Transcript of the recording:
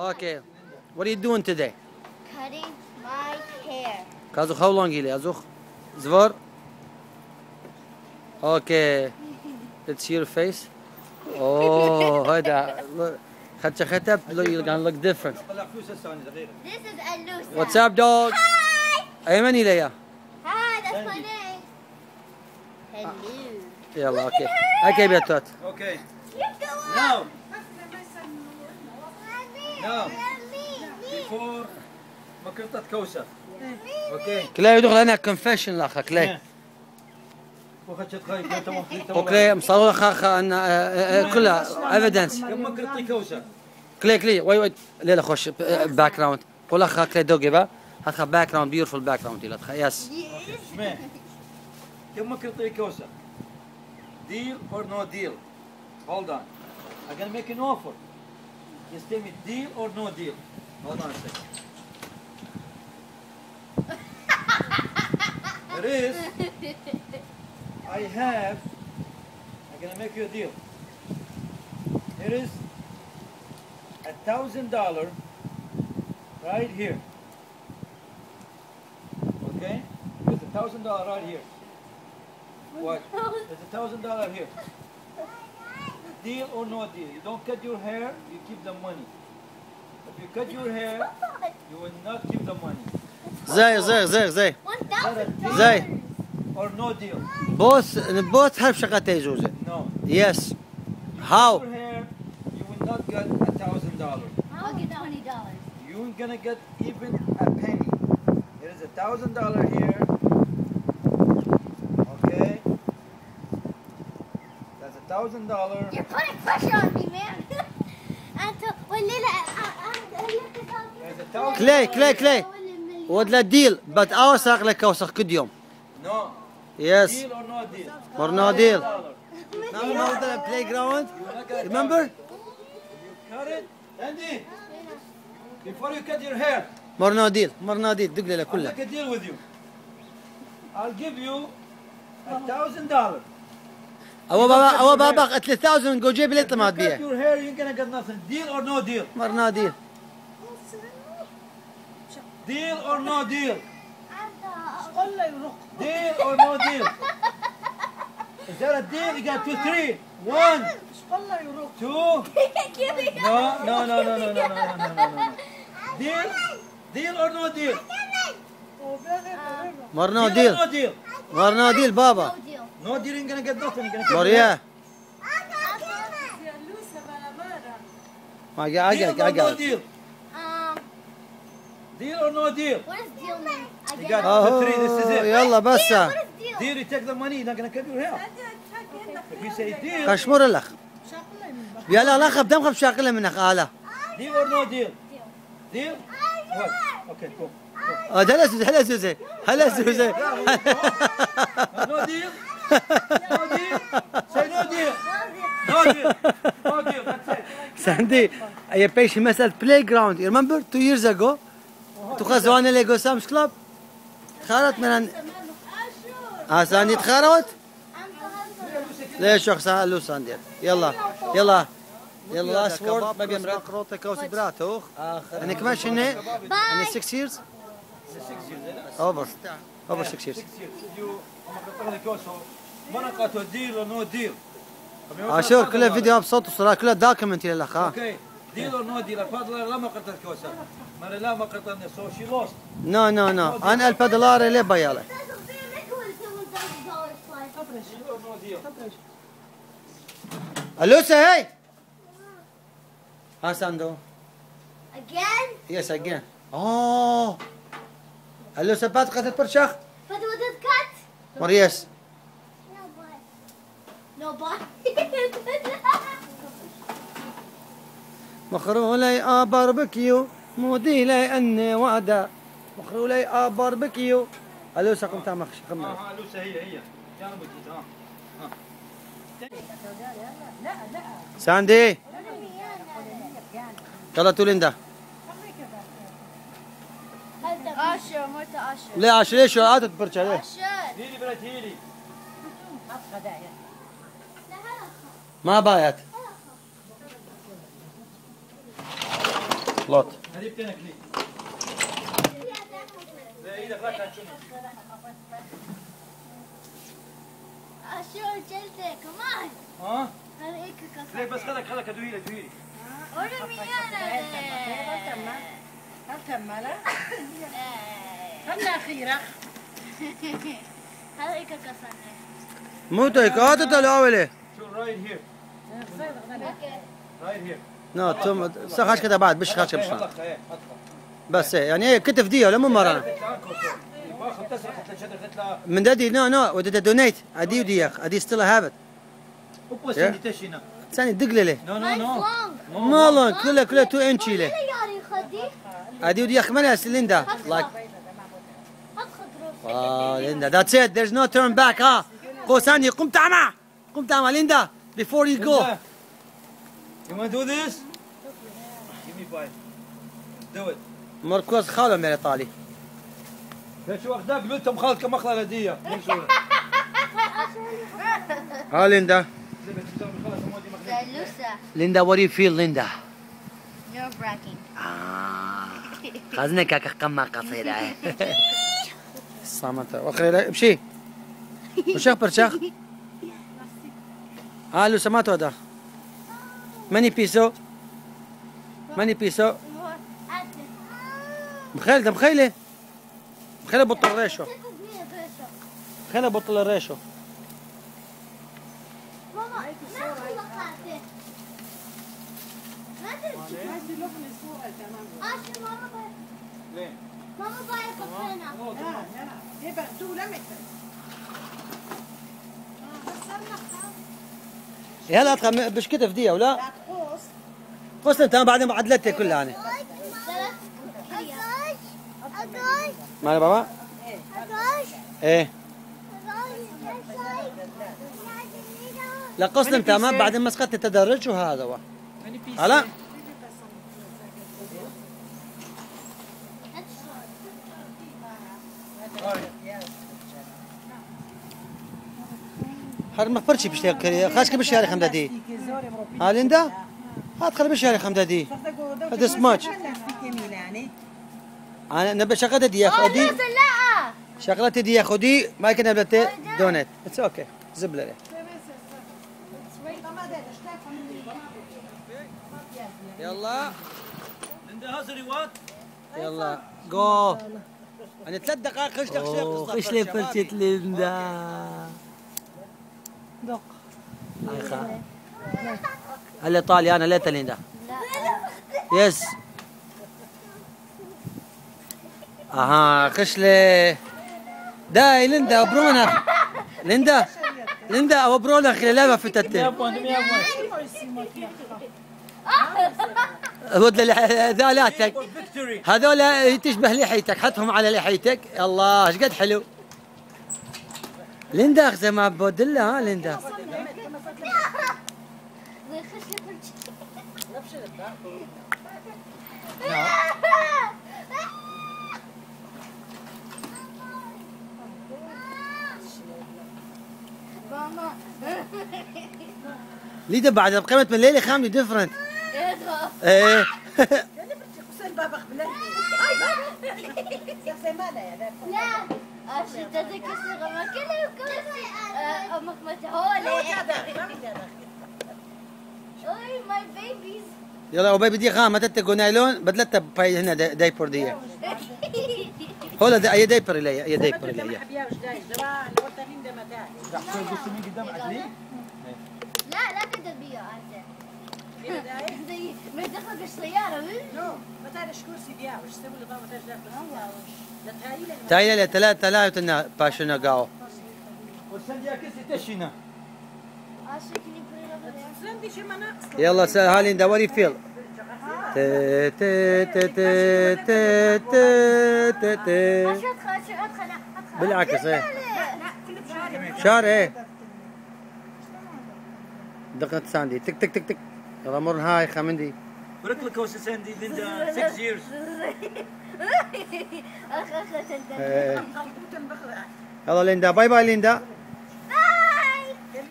Okay. What are you doing today? Cutting my hair. Kazuch, how long ili? Azuch? Zvor? Okay. it's your face. Oh, look. You're gonna look different. This is Alusa. What's up, dog? Hi! Ayman Ilaya. Hi, that's my name. Hello. Yeah, okay. Okay, Beatot. Okay. No. نعم. بيفور ماكرونة كوسة أوكي. كلاي دوغ لنا كونفيشن لاخا كلاي. نعم. وكلاي مصور خا ان نعم. كلها ايفيدنس كلاي كلاي واي واي لا لا خوش باك جراوند قول اخا كلاي دوغي با. اخا باك جراوند بيوتفول باك جراوند يلا يس كم كرتي كوسة deal or no deal. Hold on. I'm gonna make an offer. Just tell a deal or no deal hold on a second There is I have I'm gonna make you a deal Here is a thousand dollar right here Okay? There's a thousand dollar right here. What? There's a thousand dollar here Deal or no deal? You don't cut your hair, you keep the money. If you cut your hair, you will not keep the money. زي زي زي زي. One thousand زي. Or no deal? بوث بوث هرب شقتي يجوزه. No. يس. Cut How? your hair, you will not get a thousand dollar. I'll get twenty dollars. You ain't gonna get even a penny. There is a thousand dollar here. thousand dollar. You're putting pressure كلي كلي كلي ود لا ديل بات اور ساق لك أو ساق كد نو يس اور نو ديل نو نو ذا بلاي جراوند ريمبر مور نو ديل مور نو ديل دق لي كلها أو بابا أو بابا 3000 جو جيب لي cut بيها. your hair, you're gonna get nothing. Deal or no deal? مرنا ديل. Deal or no deal? والله يروح Deal or no deal? Is that a deal? You got two, three. One, والله يروح two. No, no, no, no, no, no, no, no, no, no. Deal? Deal or no deal? مرنا or ديل. no deal? مرنا ديل بابا. No deal. غرناديل بابا. نودي يلا بس. ديل deal كشمر الاخ يلا الاخ بدم خب شاقله من اخ اله دير. اور نو دير دير. أوكي كوم. هلا سوزي هلا سوزي هلا سوزي نودير نودير نودير نودير نودير جراوند I played him at playground. Years ago? تو خزوان ليجو سامس كلاب تخارت من آه ساندي تخارت؟ ليش شخص قالوا ساندي يلا. يلا. يلا last word. ما بيمرق كروتا كوس براتو أنا كمان شنو أنا 6 years. اوفر اوفر سكسير اشور كلها فيديوهات بصوت وصوره كلها دوكيمنت إلى الاخ أوكي ديل اور نو ديل البادلر لا ما قطر كوسا مانا لا ما قطرني سو شي لوست نو نو نو أنا البادلر اللي بياله ألو هاي ها ساندو again? Yes again. Oh! Алло, сапат катат парчах? Подводит كات. مريس. مخرو لي ا باربكيو مودي لي أني وعدا. مخرو لي ا باربكيو ألو سقم تاع مخش خمر آه ألو هي. هي ساندي. يلا تو اشر موت اشر لا اشر ليش عاد تبرج عليه هيلي بنت هيلي. ما بايت لوت. شو جلدك كمان ها؟ بس خلك خلك ادويلي ادويلي قولوا أنا هل تملا؟ هل أخيرا؟ هل إيكا كسرنا؟ موتا إيكا آه، هذا تلاولي. Right here. Right here. نو تم سخاش كده بعد مش خاش مش بس إيه، يعني هي كتف دي ولا مو مرة. من دادي نو نو ودي دونيت أدي ودي يا أدي ستيل هاف ات ثاني دق لي. نو نو نو. ما لونج كلها كلها 2 هذه ودي اخمنها ليندا لايك ليندا ذاتس ات ذيرز نو تيرن باك ها قوساني قم تعمى قم تعمى ليندا before you go. You want to do this? Give me five. Do it. مركوز خاله من ايطالي شو اخذك قلت لهم خالك ما اخذها هديه ها ليندا ليندا what do you feel ليندا nerve wracking ah. خازنك كاك قمة قصيرة صامتة وخلي لا مشي وشاخ برشاخ ألو سمعتوا هذا ماني بيسو ماني بيسو مخيل ده مخيله مخيله بطل الريشو مخيله بطل الريشو ماما لا لا يلا تخم مش كتف دي ولا؟ قوس انت بعدين عدلتها كلها أنا مالا بابا؟ إيه لا قصد انت بعدين مسقط التدرج وهذا هو. هلا هر مخبرشی بشتێک کردی خاش کرد بشیاری خەمدادی حالیندا هات خەر بشیاری خەمدادی دەست ماچ أنا بشغلة دي يا خدي شغلة دي يا خدي ما كان بلتي دونت اتس أوكي زبلة يلا يلا جو أنا ثلاث دقائق خش دقيقة خش لي فرشة ليندا دق. الإيطالي أنا ليت ليندا. يس. أها خشلة. داي ليندا برونا. ليندا. ليندا أو برونا خلي لعبة في تتين هذول لحيتك هذول تشبه لحيتك حطهم على لحيتك. الله إيش قد حلو؟ ليندا أختي مع بودلا ها ليندا ليدا بعد قيمة من ليلة خامي ديفرنت إيه. إيه. بابا لا. شدتك الصغرى بيبي دي غامة تتقو نايلون بدلتها باي هنا دايبر دي هولا دا اي دايبر الي اي دايبر الي لا لا كده بيها ما دخلك السيارة ما تعرفش كرسي بيا واش تسوي لي ما تعرفش داخل تايلا لا تلا تلا تنا باشنا قاو يلا سهل هالي ندوري فيل بالعكس إيه شارع إيه دقة ساندي تك تك تك تك يلا مر هاي خمندي برك لك وش سندي ليندا 6 years. اخ اخ إيه. يلا ليندا باي باي ليندا.